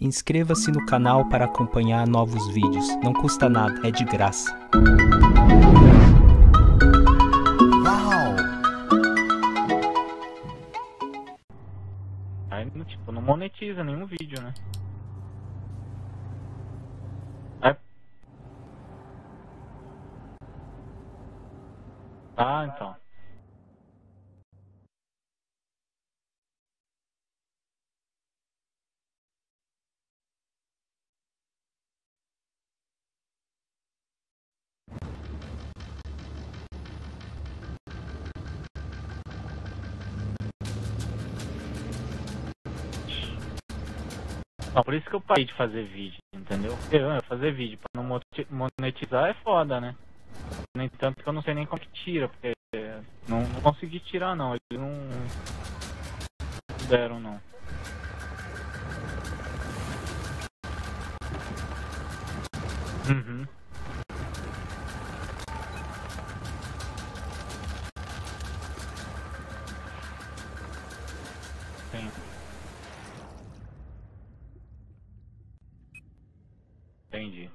Inscreva-se no canal para acompanhar novos vídeos. Não custa nada, é de graça. Aí, tipo, não monetiza nenhum vídeo, né? Aí... Ah, então. Não, por isso que eu parei de fazer vídeo, entendeu? Eu fazer vídeo pra não monetizar é foda, né? No entanto que eu não sei nem como que tira, porque não, não consegui tirar não, eles não deram não. Uhum. Sim. Entendi.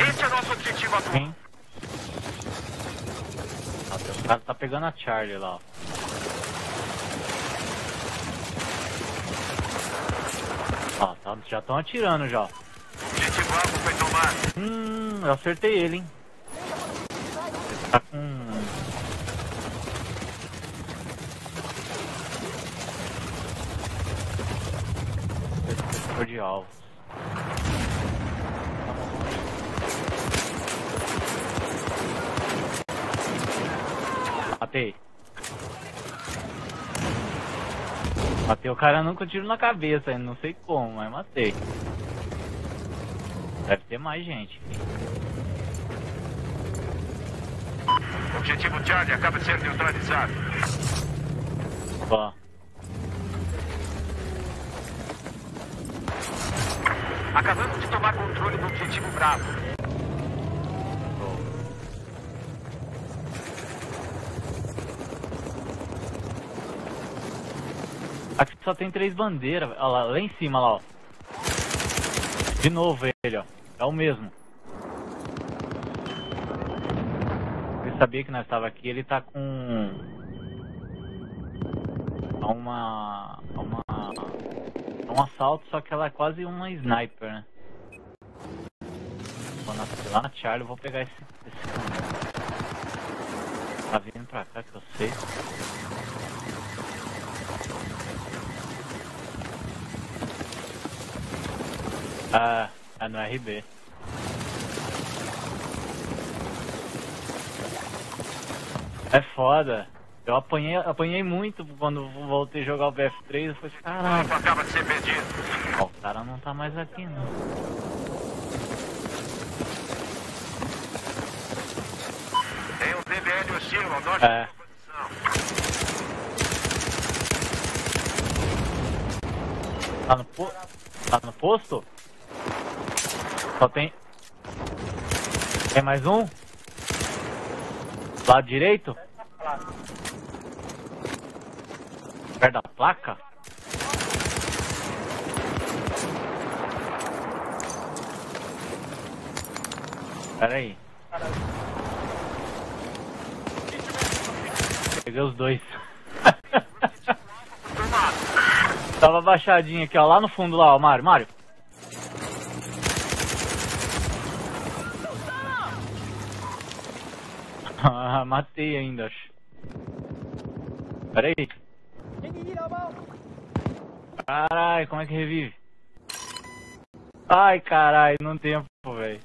Esse é o nosso objetivo atual. Nossa, o cara tá pegando a Charlie lá, ó. Já estão atirando já. Objetivo alvo foi tomado. Hum, eu acertei ele, hein. Setor de alvo. Matei. Matei o cara nunca tiro na cabeça, não sei como, mas matei. Deve ter mais gente. Objetivo Charlie acaba de ser neutralizado. Ó. Acabamos de tomar controle do objetivo Bravo. Aqui só tem três bandeiras. Olha lá, lá em cima, lá, ó. De novo ele, ó. É o mesmo. Ele sabia que nós estava aqui, ele tá com... Uma... Uma... Um assalto, só que ela é quase uma sniper, né? Vou nascer lá na Charlie, vou pegar esse, esse. Tá vindo pra cá que eu sei. Ah, é no RB. É foda. Eu apanhei, apanhei muito quando voltei a jogar o BF3. Eu falei, caralho, Alvo acaba de ser perdido. ó, o cara não tá mais aqui não. Tem um DBL hostil norte É. Tá no, po tá no posto? Só tem. Tem mais um? Lado direito? Perto da placa? Pera aí. Peguei os dois. Tava baixadinho aqui, ó, lá no fundo lá, ó, Mário, Mário. Ah, matei ainda, acho. Pera aí. Carai, como é que revive? Ai, carai, não tem tempo, velho.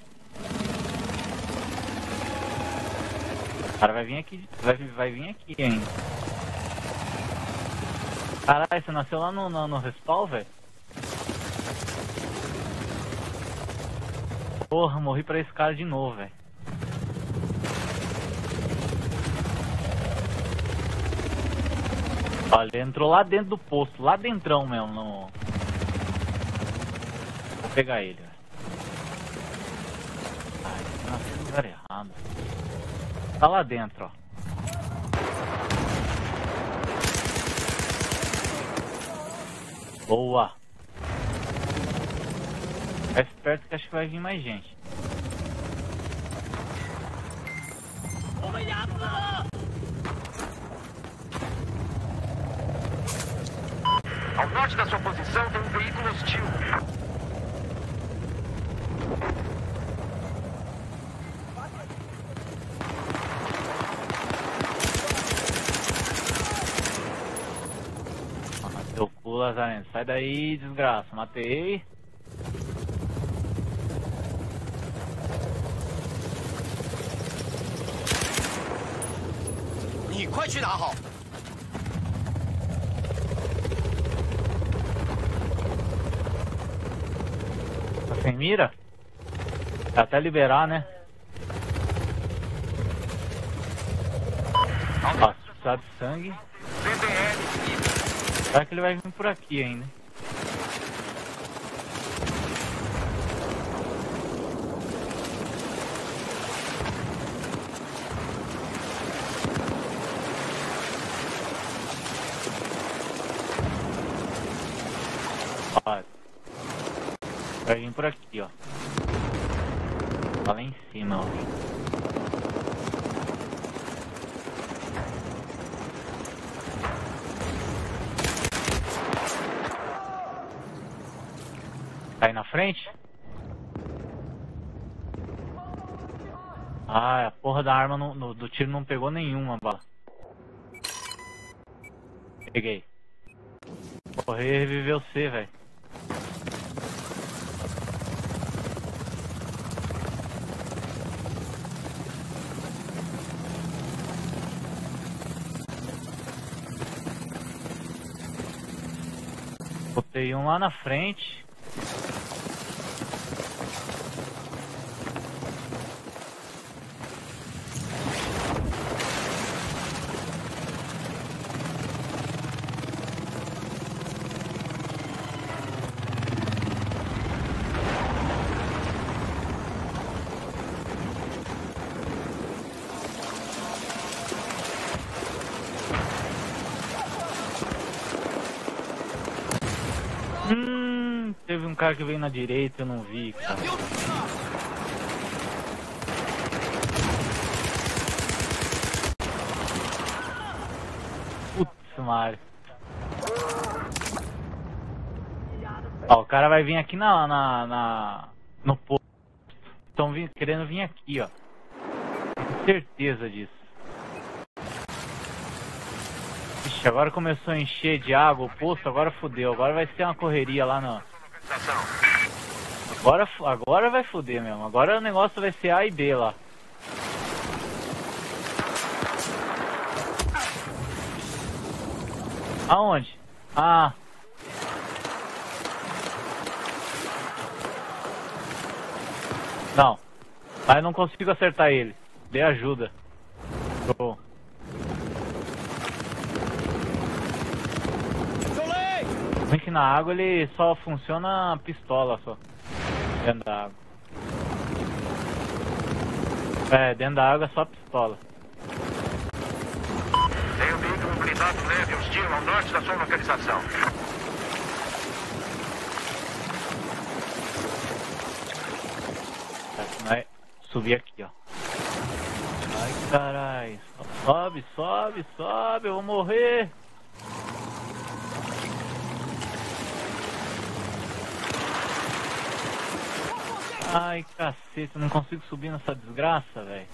O cara vai vir aqui, vai, vai vir aqui ainda. Caralho, você nasceu lá no, no, no respawn, velho? Porra, morri pra esse cara de novo, velho. Olha, ele entrou lá dentro do posto, lá dentrão mesmo. No... Vou pegar ele. Ai, nossa, lugar errado. Tá lá dentro, ó. Boa. Fica esperto que acho que vai vir mais gente. Ao norte da sua posição tem um veículo hostil. Teu cu, Lazarento. Sai daí, desgraça. Matei. Sem mira? Tá até liberar, né? Se precisar de sangue. Será que ele vai vir por aqui ainda? Ó, vai vir por aqui, ó. Tá lá em cima, ó. Tá aí na frente? Ah, a porra da arma no- do tiro não pegou nenhuma bala. Peguei. Correr reviveu você, velho. Botei um lá na frente. Hum, teve um cara que veio na direita, eu não vi, cara. Putz, Mário. Ó, o cara vai vir aqui na, na, na no posto. Estão querendo vir aqui, ó. Tenho certeza disso. Ixi, agora começou a encher de água o poço, agora fudeu. Agora vai ser uma correria lá na. Agora, agora vai fuder mesmo. Agora o negócio vai ser A e B lá. Aonde? Ah. Não. Mas não consigo acertar ele. Dê ajuda. Na água ele só funciona pistola só. Dentro da água. É, dentro da água é só pistola. Tem um veículo blindado leve hostil ao norte da sua localização. Tá, vai subir aqui, ó. Ai, carai. Sobe, sobe, sobe, eu vou morrer. Ai, cacete, eu não consigo subir nessa desgraça, velho.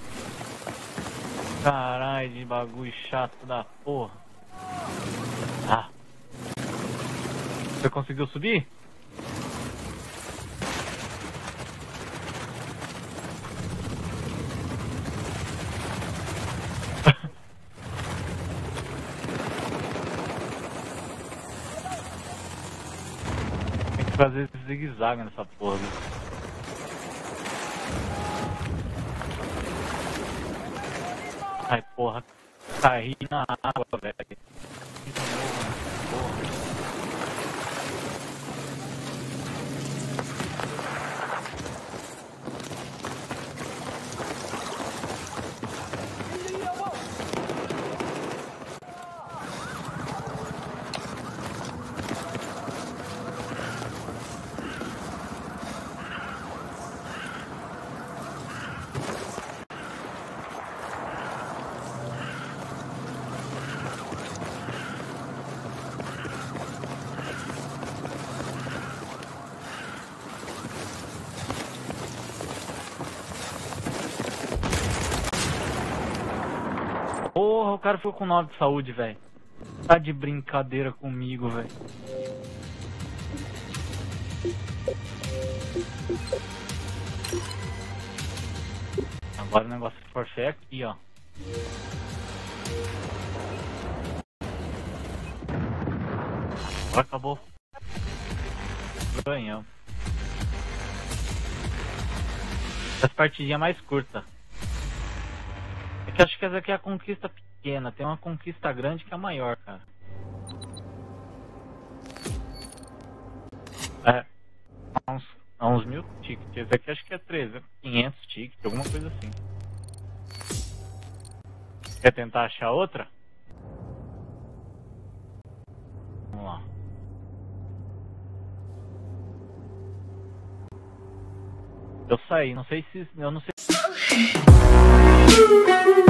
Caralho, de bagulho chato da porra. Ah. Você conseguiu subir? Tem que fazer zigue-zague nessa porra. Viu? Ai, porra. Caí na água, velho. Porra, o cara ficou com 9 de saúde, velho. Tá de brincadeira comigo, velho. Agora o negócio de forfé é aqui, ó. Agora acabou. Ganhamos. Essa partidinha mais curta. É que acho que essa aqui é a conquista pequena. Tem uma conquista grande que é a maior, cara. É. Há uns, há uns mil tickets. Esse aqui acho que é 300, 500 tickets, alguma coisa assim. Quer tentar achar outra? Vamos lá. Eu saí, não sei se. Eu não sei.